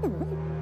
Mm-hmm.